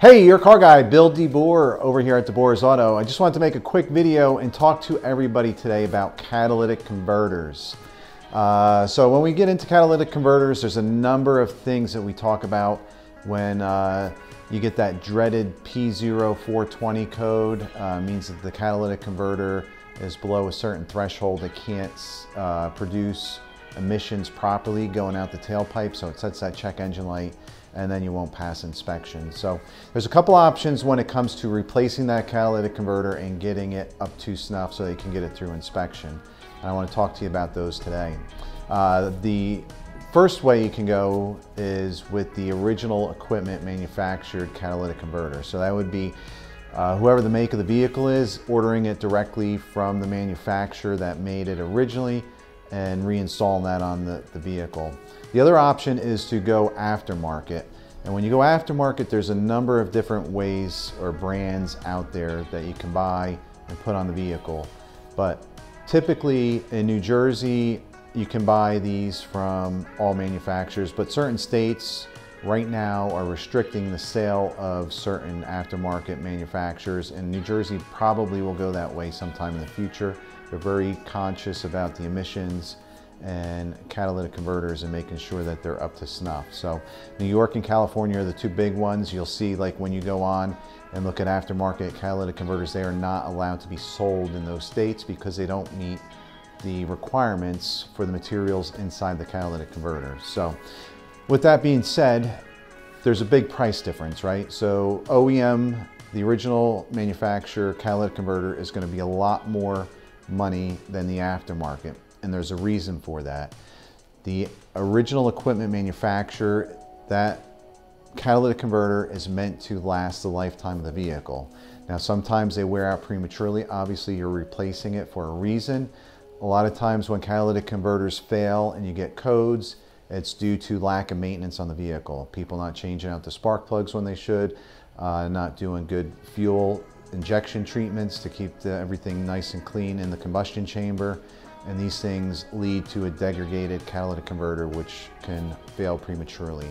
Hey, your car guy, Bill DeBoer over here at DeBoer's Auto. I just wanted to make a quick video and talk to everybody today about catalytic converters. Uh, so when we get into catalytic converters, there's a number of things that we talk about when uh, you get that dreaded P0420 code. Uh, means that the catalytic converter is below a certain threshold that can't uh, produce emissions properly going out the tailpipe, so it sets that check engine light and then you won't pass inspection. So there's a couple options when it comes to replacing that catalytic converter and getting it up to snuff so you can get it through inspection. And I want to talk to you about those today. Uh, the first way you can go is with the original equipment manufactured catalytic converter. So that would be uh, whoever the make of the vehicle is, ordering it directly from the manufacturer that made it originally and reinstalling that on the, the vehicle. The other option is to go aftermarket. And when you go aftermarket, there's a number of different ways or brands out there that you can buy and put on the vehicle. But typically in New Jersey, you can buy these from all manufacturers, but certain states right now are restricting the sale of certain aftermarket manufacturers and New Jersey probably will go that way sometime in the future. They're very conscious about the emissions and catalytic converters and making sure that they're up to snuff. So New York and California are the two big ones. You'll see like when you go on and look at aftermarket catalytic converters, they are not allowed to be sold in those states because they don't meet the requirements for the materials inside the catalytic converter. So with that being said, there's a big price difference, right? So OEM, the original manufacturer catalytic converter is gonna be a lot more money than the aftermarket, and there's a reason for that. The original equipment manufacturer, that catalytic converter is meant to last the lifetime of the vehicle. Now sometimes they wear out prematurely, obviously you're replacing it for a reason. A lot of times when catalytic converters fail and you get codes, it's due to lack of maintenance on the vehicle. People not changing out the spark plugs when they should, uh, not doing good fuel injection treatments to keep the, everything nice and clean in the combustion chamber. And these things lead to a degraded catalytic converter, which can fail prematurely,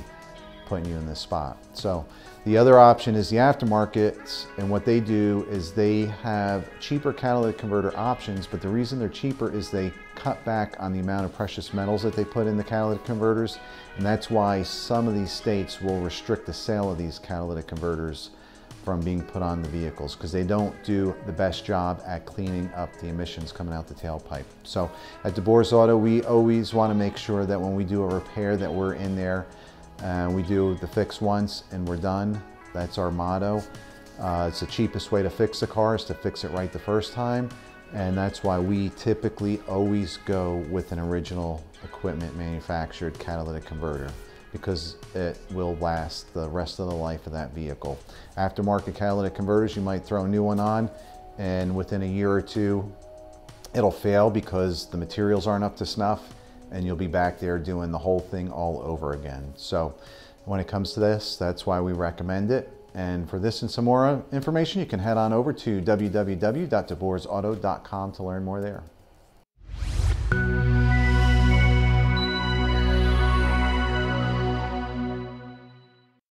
putting you in this spot. So the other option is the aftermarket. And what they do is they have cheaper catalytic converter options, but the reason they're cheaper is they cut back on the amount of precious metals that they put in the catalytic converters. And that's why some of these states will restrict the sale of these catalytic converters from being put on the vehicles because they don't do the best job at cleaning up the emissions coming out the tailpipe. So at DeBoer's Auto, we always want to make sure that when we do a repair that we're in there and we do the fix once and we're done. That's our motto. Uh, it's the cheapest way to fix a car is to fix it right the first time. And that's why we typically always go with an original equipment manufactured catalytic converter because it will last the rest of the life of that vehicle. Aftermarket catalytic converters, you might throw a new one on and within a year or two, it'll fail because the materials aren't up to snuff and you'll be back there doing the whole thing all over again. So when it comes to this, that's why we recommend it. And for this and some more information, you can head on over to www.deboersauto.com to learn more there.